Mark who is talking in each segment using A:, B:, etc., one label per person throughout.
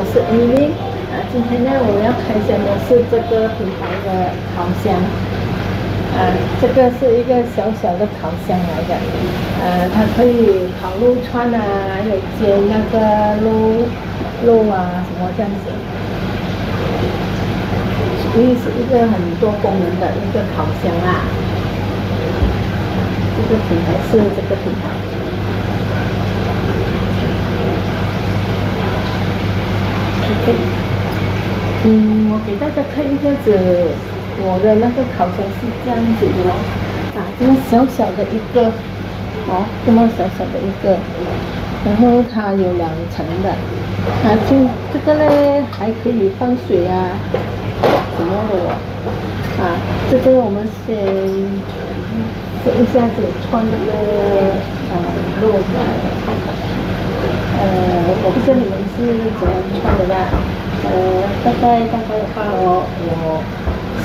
A: 我是 Amy 啊，今天呢我要开箱的是这个品牌的烤箱，啊，这个是一个小小的烤箱来的，呃，它可以烤肉串啊，还有煎那个肉肉啊什么这样子，所以是一个很多功能的一个烤箱啊，这个品牌是这个品牌。嗯，我给大家看一下子，我的那个烤箱是这样子的，啊，这么小小的一个，哦，这么小小的一个，然后它有两层的，啊，就这个呢还可以放水啊，什么的哦，啊，这个我们先这一下子穿那个呃肉的。呃，我不知道你们是怎样穿的啦。呃，大概大概的话哦，我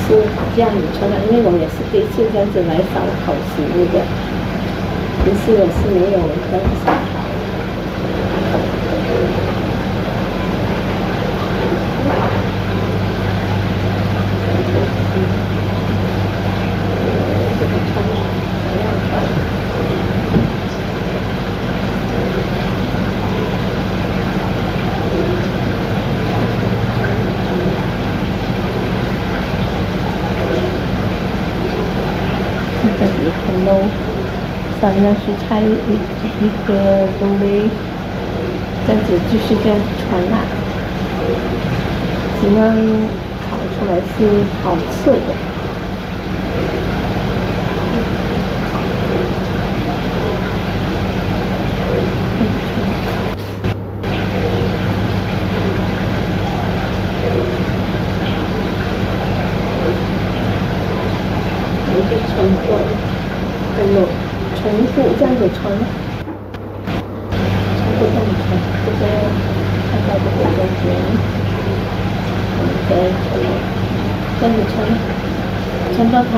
A: 是这样子穿的，因为我也是第一次这样子来烧烤食物的，平时我是没有这样烧烤。肉，三样蔬菜一一个都没，这样子继续这样穿啦，希望烤出来是好吃的。一个穿过。还有重复这样子穿，重复这样子穿，这个看到这个中间，再穿，这样子穿，穿到它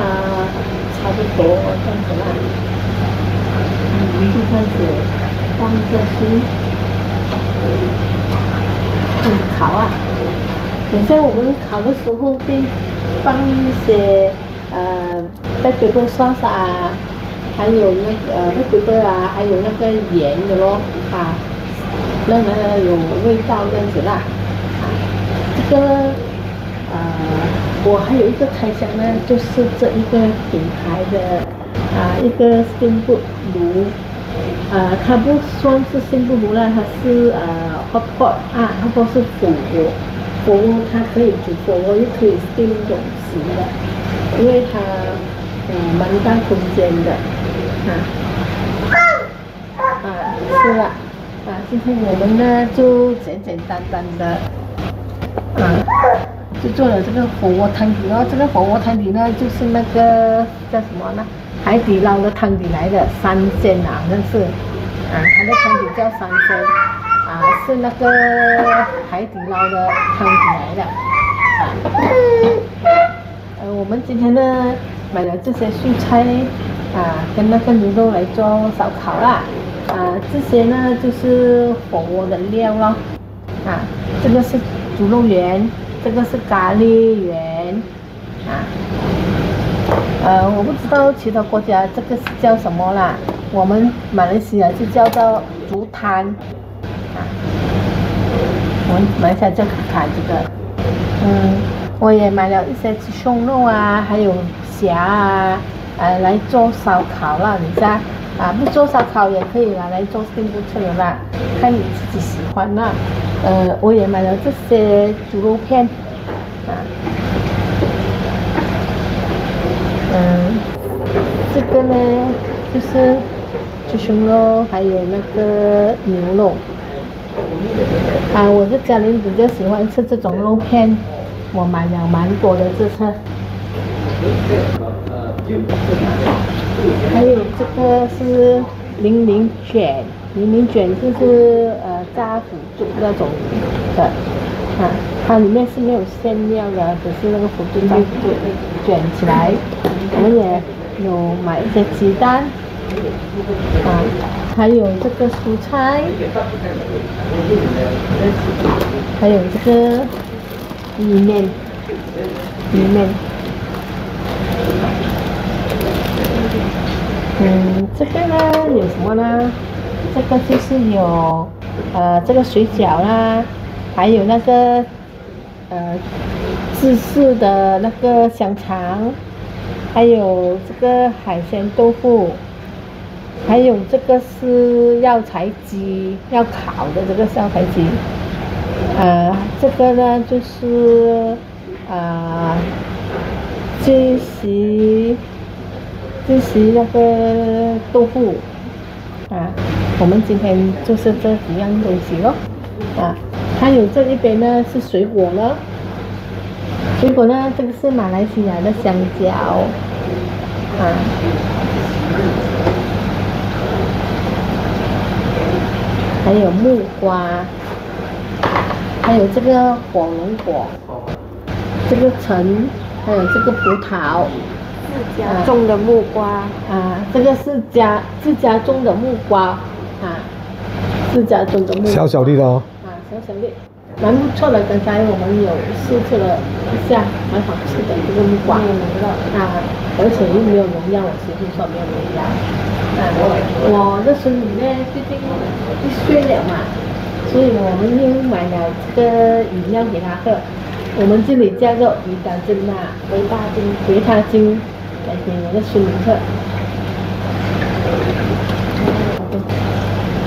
A: 差不多这样子啦。嗯，就开始放这些，嗯，烤啊。等下我们烤的时候会放一些呃带这个刷刷啊。还有那个呃，那个啊，还有那个盐的咯，啊，让它有味道这样子啦，啊，这个呃，我还有一个开箱呢，就是这一个品牌的啊，一个新不炉，呃，它不算是新不炉啦，它是呃，hot pot 啊，hot pot 是火锅，火锅它可以煮火锅，又可以炖东西的，因为它嗯蛮大空间的。啊，啊，是了，啊，今天我们呢就简简单单的，啊，就做了这个火锅汤底哦。这个火锅汤底呢，就是那个叫什么呢？海底捞的汤底来的，三鲜啊，那是，啊，它的汤底叫三鲜，啊，是那个海底捞的汤底来的，啊，呃，我们今天呢买了这些素菜。啊，跟那个牛肉来做烧烤啦，啊，这些呢就是火锅的料咯，啊，这个是猪肉圆，这个是咖喱圆，啊，呃，我不知道其他国家这个是叫什么啦，我们马来西亚就叫做竹摊，啊，我们马来西亚叫竹摊这个，嗯，我也买了一些鸡胸肉啊，还有虾啊。呃，来做烧烤啦，你家啊，不做烧烤也可以拿来做订不吃的啦，看你自己喜欢啦。呃，我也买了这些猪肉片，啊，嗯，这个呢就是猪胸肉，还有那个牛肉。啊，我的家人比较喜欢吃这种肉片，我买了蛮多的这次。还有这个是零零卷，零零卷就是呃炸腐竹那种的，啊，它里面是没有馅料的，只是那个腐竹就卷起来。我们也有买一些鸡蛋，啊，还有这个蔬菜。还有这个米面，米面。嗯，这个呢有什么呢？这个就是有，呃，这个水饺啦，还有那个，呃，芝士的那个香肠，还有这个海鲜豆腐，还有这个是药材鸡，要烤的这个药材鸡，呃，这个呢就是，啊，这些。就是那个豆腐，啊，我们今天就是这几样东西咯，啊，还有这一边呢是水果了，水果呢这个是马来西亚的香蕉，啊，还有木瓜，还有这个火龙果，这个橙，还有这个葡萄。
B: 自家种的木瓜。
A: 啊，这个是家自家种的木瓜啊，自家种的木瓜，
C: 小小的
A: 哦，啊，小小粒，蛮不错的。刚才我们有试吃了一下，蛮好吃的这个木瓜，啊，而且又没有农药，我师傅说没有农药。啊，我的孙女呢最近一岁了嘛，所以我们又买了这个饮料给她喝，我们这里叫做维他精呐，维他精，维他精。来给我的孙女喝。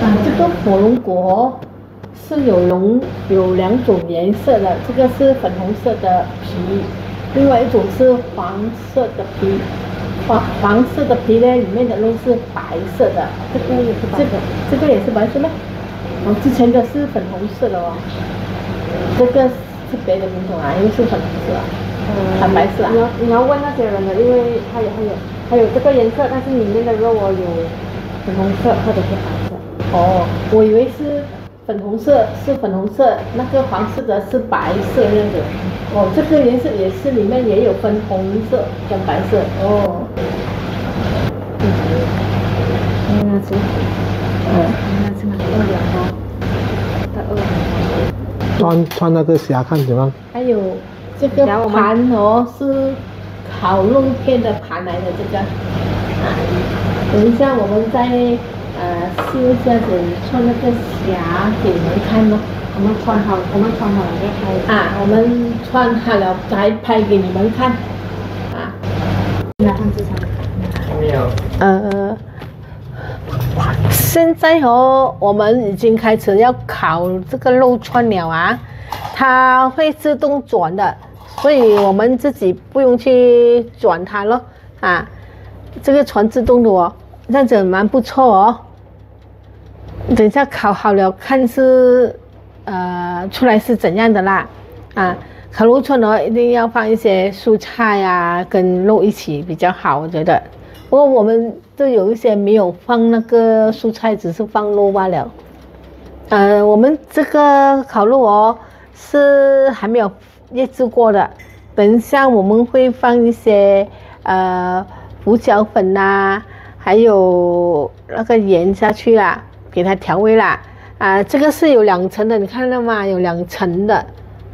A: 啊，这个火龙果是有龙有两种颜色的，这个是粉红色的皮，另外一种是黄色的皮。黄黄色的皮呢，里面的肉是白色的。这个也是白，这个这个也是白色吗？哦，之前的是粉红色的哦。这个是别的品种啊，因为是粉红色。坦白色啊！
B: 你要你要问那些人的，因为它有还有还有这个颜色，但是里面的肉哦有粉红色或者是黄色。
A: 哦，我以为是粉红色是粉红色，那个黄色的是白色那个。哦，这个颜色也是里面也有分红色跟白色。哦。嗯。
B: 那吃。嗯。那吃嘛？二两哦。再二两。
C: 穿穿那个虾看怎么？
A: 还有。这个盘哦是烤肉片的盘来的，这个啊，等一下我们再呃试一下子穿那个虾给你们看咯。
B: 我们穿好，我们穿好了再拍。
A: 啊，我们穿好了再拍给你们看。啊。
B: 来看这场。
A: 没有。呃，现在哦，我们已经开始要烤这个肉串了啊，它会自动转的。所以我们自己不用去转它咯，啊，这个船自动的哦，这样子蛮不错哦。等一下烤好了，看是呃出来是怎样的啦，啊，烤肉串哦一定要放一些蔬菜啊跟肉一起比较好，我觉得。不过我们都有一些没有放那个蔬菜，只是放肉罢了。呃，我们这个烤肉哦是还没有。腌制过的，等一下我们会放一些呃胡椒粉呐，还有那个盐下去啦，给它调味啦。啊，这个是有两层的，你看到吗？有两层的，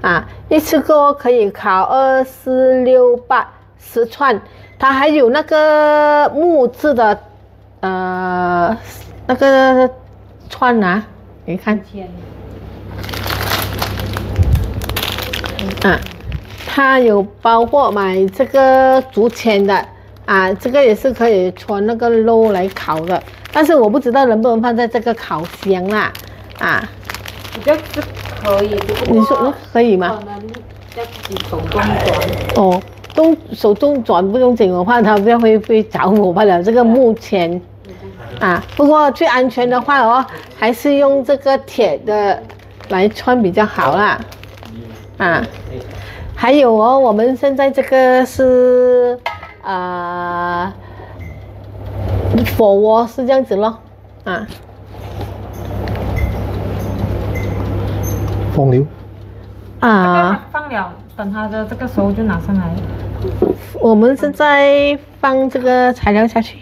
A: 啊，一次过可以烤二四六八十串，它还有那个木质的呃那个串啊，你看。啊，它有包括买这个竹签的啊，这个也是可以穿那个肉来烤的，但是我不知道能不能放在这个烤箱啦，啊，
B: 这个是可以，
A: 你说可以吗？
B: 要自己手动转
A: 哦，动手动转不用紧，我怕它不要会会着火不了这个木签啊。不过最安全的话哦，还是用这个铁的来穿比较好啦。啊，还有哦，我们现在这个是啊，火锅是这样子咯，啊，
C: 放油
B: 啊，放了，等它的这个时候就拿上来。
A: 我们现在放这个材料下去，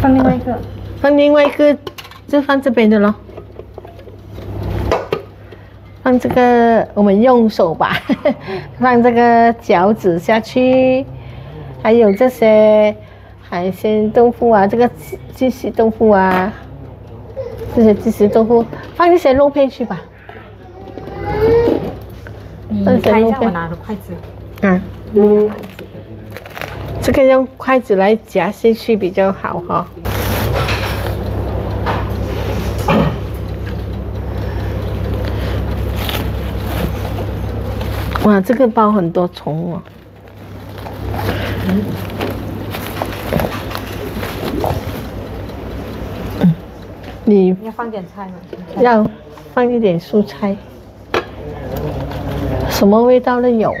B: 放另外一个，
A: 放另外一个，就放这边的咯。放这个，我们用手吧，放这个饺子下去，还有这些海鲜豆腐啊，这个鸡鸡丝豆腐啊，这些鸡丝豆腐，放一些肉片去吧。
B: 你
A: 放一些
B: 看一下，我
A: 肉片
B: 拿的筷子。
A: 啊，嗯，这个用筷子来夹下去比较好哈、哇，这个包很多虫哦。嗯，你
B: 要放点菜吗？
A: 要放一点蔬菜，什么味道都有。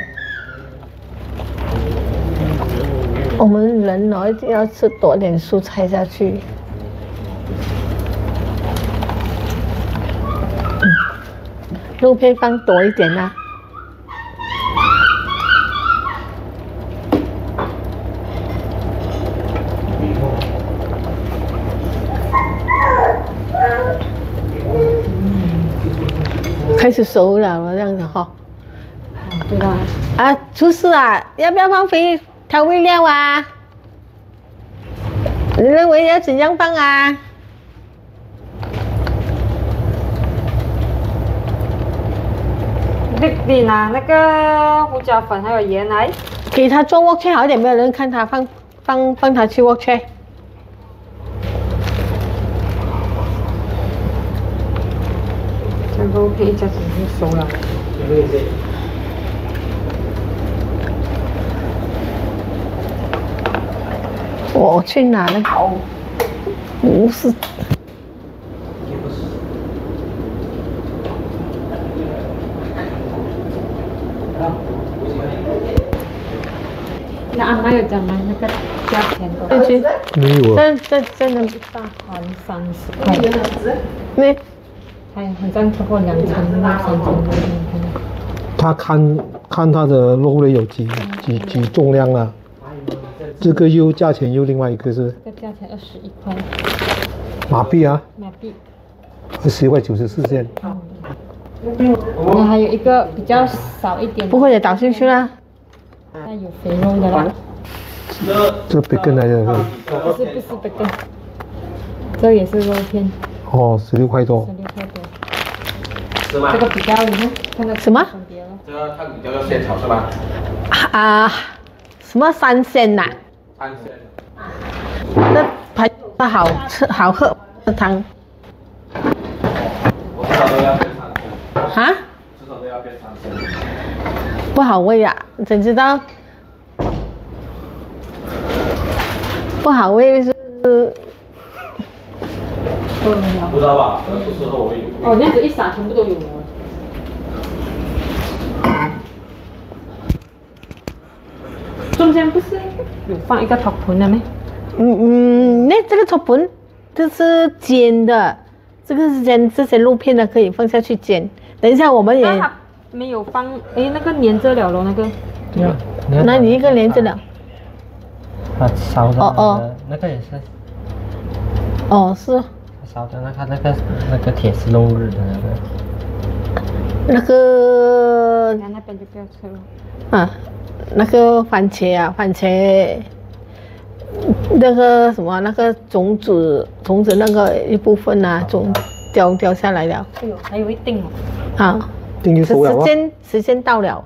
A: 我们人哦，一定要吃多点蔬菜下去。嗯肉片放多一点啊。熟了了，这样子哈、
B: 对吧，
A: 啊，厨师啊，要不要放肥调味料啊？你认为要怎样放啊？
B: 你你拿那个胡椒粉还有盐来。
A: 给他做 work check 好一点，没有人看他放放放他去 work check。
B: 这个可
A: 我去拿那个，不是，
B: 那阿妈有讲吗？那个价钱多
A: 这去，
C: 没有啊，
A: 这这真的，
B: 大盘三十块，
A: 那
B: 还好像超过两千六、三层多，你看到。
C: 他看看他的肉类有几几几重量啊，这个又价钱又另外一个是
B: 这个价钱二十一块
C: 马币啊，
B: 马币。
C: 二十一块九十四现，
B: 那还有一个比较少一点，
A: 不会也倒进去啦。
B: 那有肥肉的啦，
C: 这培根来的是
B: 不是不是培根，这也是肉片，
C: 哦，十六块多
B: 十，六块多。
D: 是吗
B: 这？个比较你看看到
A: 什么
D: 这个它比较叫仙草是吧？
A: 啊，什么三鲜呐、
D: 三鲜。
A: 那排好吃好喝的汤
D: 我至少都要变三鲜，
A: 啊，
D: 至少都要变三鲜。
A: 不好喂啊，怎知道？不好喂是
D: 不知道吧？可能不适合我有。
B: 哦，那样子一撒全部都有了。中间不是有放一个托盘的吗？
A: 嗯嗯，那这个托盘这是煎的，这个是煎这些肉片呢，可以放下去煎。等一下我们也，
B: 没有放，哎，那个粘着了咯，那个。
E: 对啊，
A: 那你一个连着了。
E: 它烧的
A: 哦哦
E: 那个也是
A: 哦，是
E: 烧的，那它那个那个铁丝弄日的那个，
A: 那个
B: 那那边就不要吃了。
A: 啊，那个番茄啊，番茄，那个什么那个种子种子那个一部分啊，种掉掉下来了
B: 哎呦，还有一定哦。
A: 啊。
C: 定就
A: 时
C: 熟了啊。
A: 时间时间到了，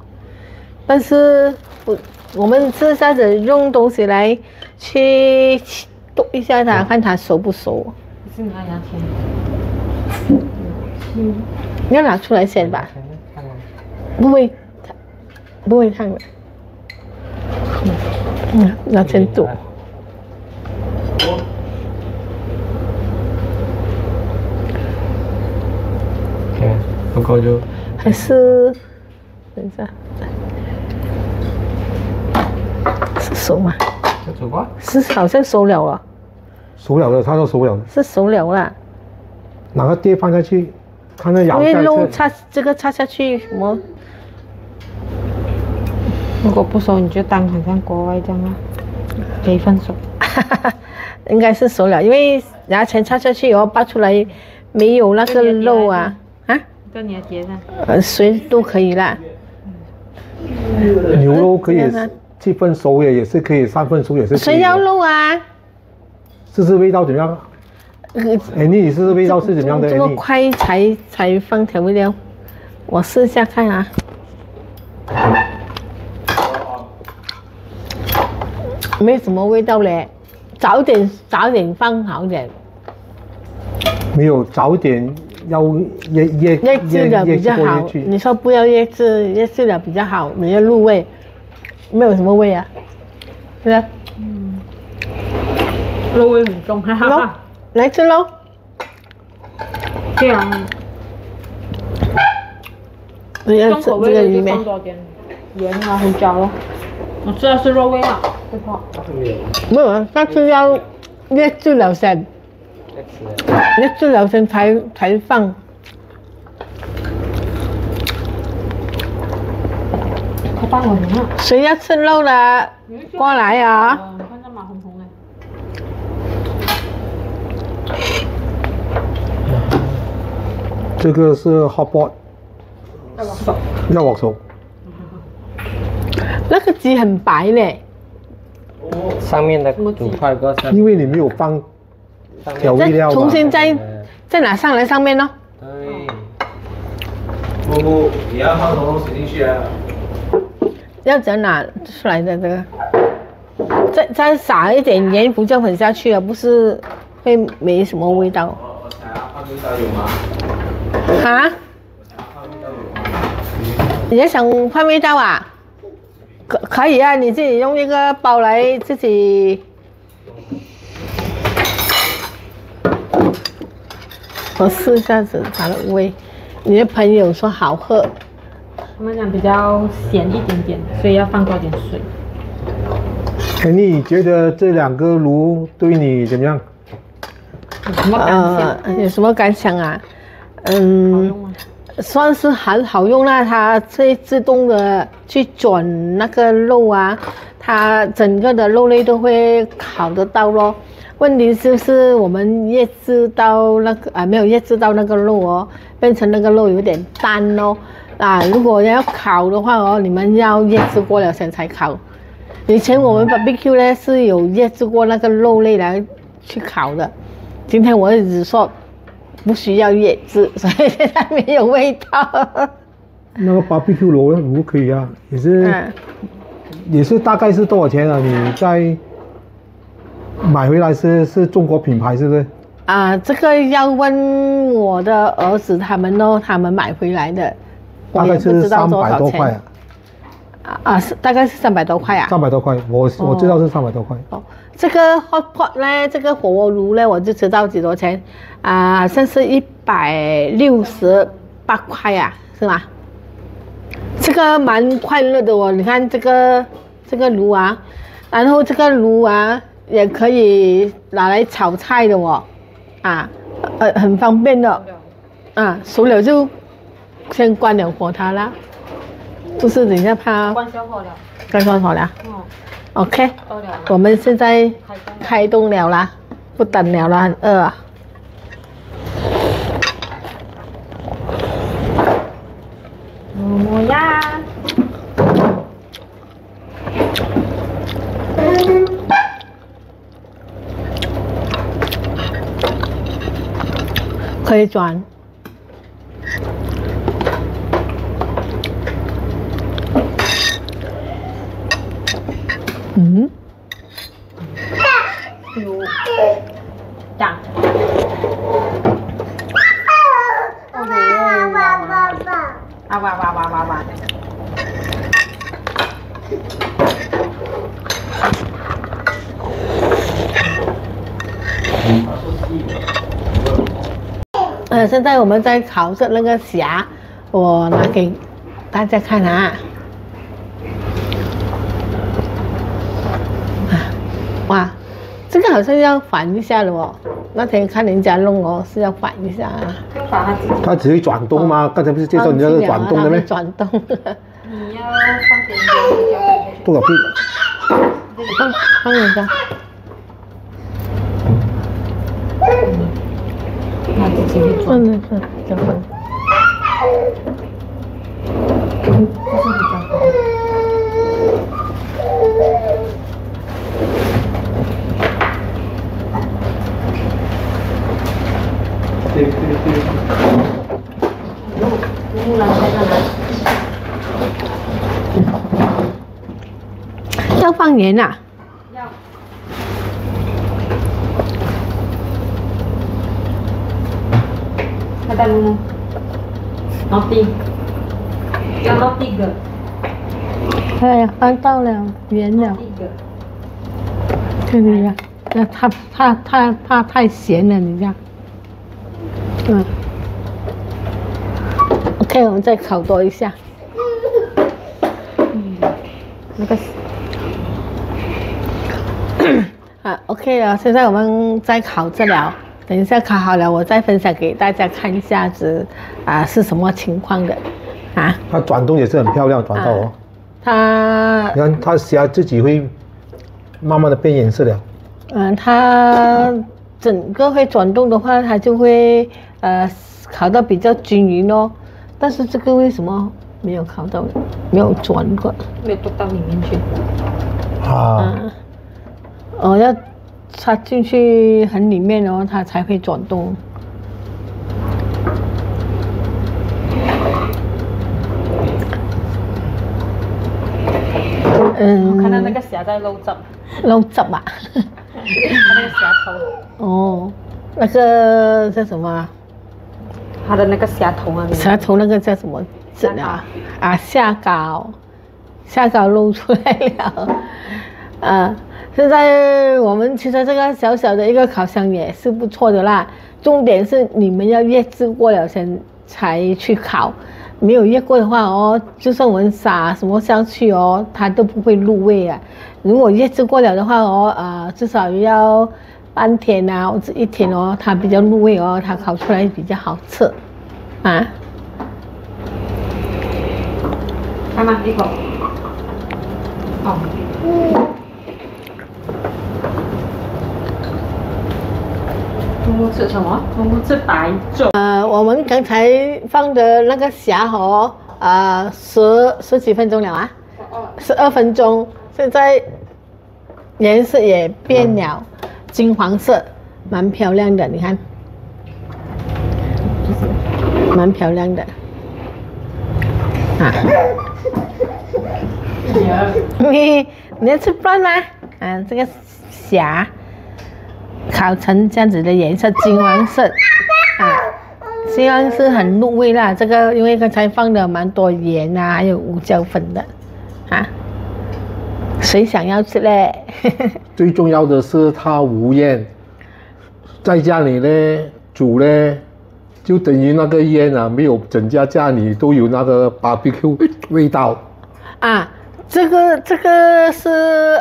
A: 但是我我们这下子用东西来去剁一下它，看它熟不熟。
B: 是拿牙签。嗯，
A: 你要拿出来先吧，不会，不会烫的。嗯，拿先剁。
E: 对，不够就
A: 还是等一下，是熟吗？是好像熟了了，
C: 熟了的，它都熟了，
A: 是熟了啦。
C: 拿个碟放下去，看那
A: 因为
C: 咬下去。
A: 肉插这个插下去什么？
B: 如果不熟，你就当好像国外这样啊，给一份熟。
A: 应该是熟了，因为牙签插下去以后拔出来没有那个肉啊啊！
B: 跟你的碟呢？
A: 呃，谁都可以啦。
C: 牛肉可以七分熟也也是可以，三分熟也是可以。
A: 谁要肉啊？
C: 试试味道怎么样？
A: 呃
C: 哎，你试试味道是怎么样的？
A: 这么快才才放调味料，我试一下看啊。没什么味道嘞，早点早点放好点，
C: 没有早点要腌腌
A: 腌制的比较好。你说不要腌制，腌制的比较好，你要入味，没有什么味啊，是吧？
B: 肉味很重，哈哈
A: 来吃喽。
B: 这样
A: 你要吃
B: 重口
A: 这个里面
B: 味的就放，多点盐啊、胡椒咯。我吃的是肉味啊，不怕。
A: 没有啊，但是要腌制了先，腌制了先才才放。
B: 它拌我什么？
A: 谁要吃肉的，过来啊！
B: 啊，看到马红红的。
C: 这个是 hot pot，要我熟。
A: 那个鸡很白嘞，
E: 上面的煮块过
C: 因为你没有放调味
A: 再
C: 料嘛
A: 重。新再再拿上来上面咯。
E: 对，
D: 不不，你要放什么东西进去啊？
A: 要怎样拿出来的这个？再再撒一点盐胡椒粉下去啊，不是会没什么味道
D: 我我才要放味道有吗？
A: 啊？你要想换味道啊？可可以啊，你自己用一个包来自己。我试一下子它的味，你的朋友说好喝，
B: 他们讲比较咸一点点，所以要放多点水。
C: 哎，你觉得这两个炉对你怎么样？
B: 有什么感想？
A: 呃，有什么感想啊？
B: 好
A: 嗯，算是很好用啦，它会自动的去转那个肉啊，它整个的肉类都会烤得到咯。问题就是我们腌制到那个啊，没有腌制到那个肉哦，变成那个肉有点淡哦。啊，如果要烤的话哦，你们要腌制过了先才烤。以前我们 barbecue 呢是有腌制过那个肉类来去烤的，今天我只说不需要腌制，所以现在没有味道。
C: 那个 barbecue 炉炉可以啊，也是、
A: 嗯，
C: 也是大概是多少钱啊？你在买回来是是中国品牌是不是？
A: 啊，这个要问我的儿子他们哦，他们买回来的，
C: 大概是三百多块啊，
A: 啊啊，是大概是三百多块啊。
C: 三百多块，我我知道是三百多块。
A: 哦，这个 hot pot 呢，这个火锅炉呢，我就知道几多钱。啊，好像是一百六十八块啊，是吗？这个蛮快乐的哦，你看这个这个炉啊，然后这个炉啊也可以拿来炒菜的哦，啊，呃，很方便的，啊，熟了就先关了火它啦，就是等一下怕
B: 关小火了。
A: 关关火了
B: 哦
A: ，，OK。我们现在
B: 开
A: 动了啦，不等了啦，很饿啊。
B: 么么呀！
A: 可以转。嗯，
B: 有酱。啊哇哇哇哇哇！
A: 呃，现在我们在烤着那个虾，我拿给大家看。啊，好像要反一下了哦，那天看人家弄哦，是要反一下啊。
B: 他它，
C: 只会转动吗？刚才不是介绍你要转动的
A: 吗？转动。
B: 你要放点油，不放。
C: 不搞。屁。
A: 放放一下。
B: 嗯，那自己转。
A: 算了算了，走吧。这是你。要放盐呐？
B: 要。还带吗？老弟。要
A: 老弟个。哎，翻到了，圆了。个。看，那太太太太太咸了，你家。嗯，OK，我们再烤多一下，嗯，那个，啊，OK 了，现在我们再烤这了，等一下烤好了，我再分享给大家看一下子啊是什么情况的，啊，
C: 它转动也是很漂亮，转到哦。
A: 它。
C: 你看它虾自己会慢慢的变颜色了。
A: 嗯，它整个会转动的话，它就会呃烤到比较均匀哦。但是这个为什么没有烤到，没有转过？
B: 没有剁到里面去。
C: 啊，
A: 嗯，哦，要插进去很里面哦，它才会转动。嗯，
B: 我看到那个虾在漏汁，
A: 漏汁啊。
B: 它那个虾头，
A: 哦，那个叫什么啊？
B: 它的那个虾头啊，
A: 舌头那个叫什么籽啊？啊，下膏，下膏露出来了。啊，现在我们其实这个小小的一个烤箱也是不错的啦。重点是你们要腌制过了先才去烤，没有腌过的话哦，就算我们撒什么上去哦，它都不会入味啊。如果腌制过了的话哦，啊、至少要半天啊，或者一天哦，它比较入味哦，它烤出来比较好吃，啊。
B: 看吗？一口。哦。木木吃什么？木木吃白粥。
A: 呃，我们刚才放的那个虾哦，呃，十十几分钟了啊，十二分钟，现在颜色也变了，金黄色，蛮漂亮的，你看，蛮漂亮的，啊，你 你要吃饭吗？啊，这个虾烤成这样子的颜色，金黄色，啊。希望是很入味啦。这个因为刚才放了蛮多盐啊，还有胡椒粉的，啊，谁想要吃嘞？
C: 最重要的是它无烟，在家里呢煮呢，就等于那个烟啊，没有整家家里都有那个 barbecue 味道。
A: 啊，这个这个是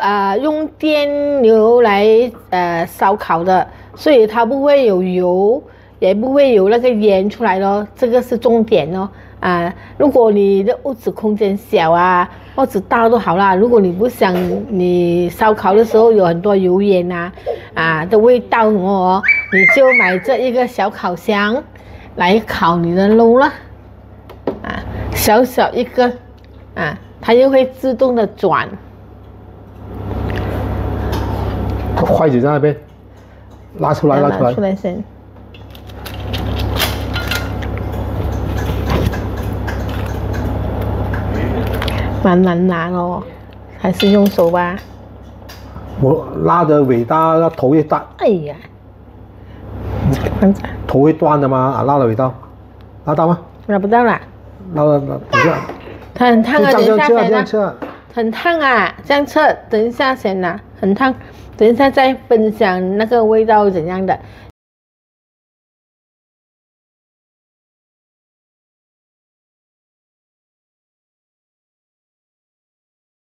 A: 啊、用电流来呃烧烤的，所以它不会有油，也不会有那个烟出来咯，这个是重点哦。啊，如果你的屋子空间小啊，或者大都好啦。如果你不想你烧烤的时候有很多油烟啊啊的味道哦，你就买这一个小烤箱来烤你的肉了。啊，小小一个，啊，它又会自动的转，
C: 筷子在那边，拉出来，拉出来
A: 出。来先。蛮难拿哦，还是用手吧。
C: 我拉的尾巴，那头也大，
A: 哎呀，
C: 头会断的吗？啊，拉了尾刀，拉到吗？
A: 拉不到啦，
C: 拉了，拉等一下，
A: 它很烫啊，等一下先拿。
C: 这样吃啊。
A: 很烫啊，这样测，等一下先拿，很烫，等一下再分享那个味道怎样的。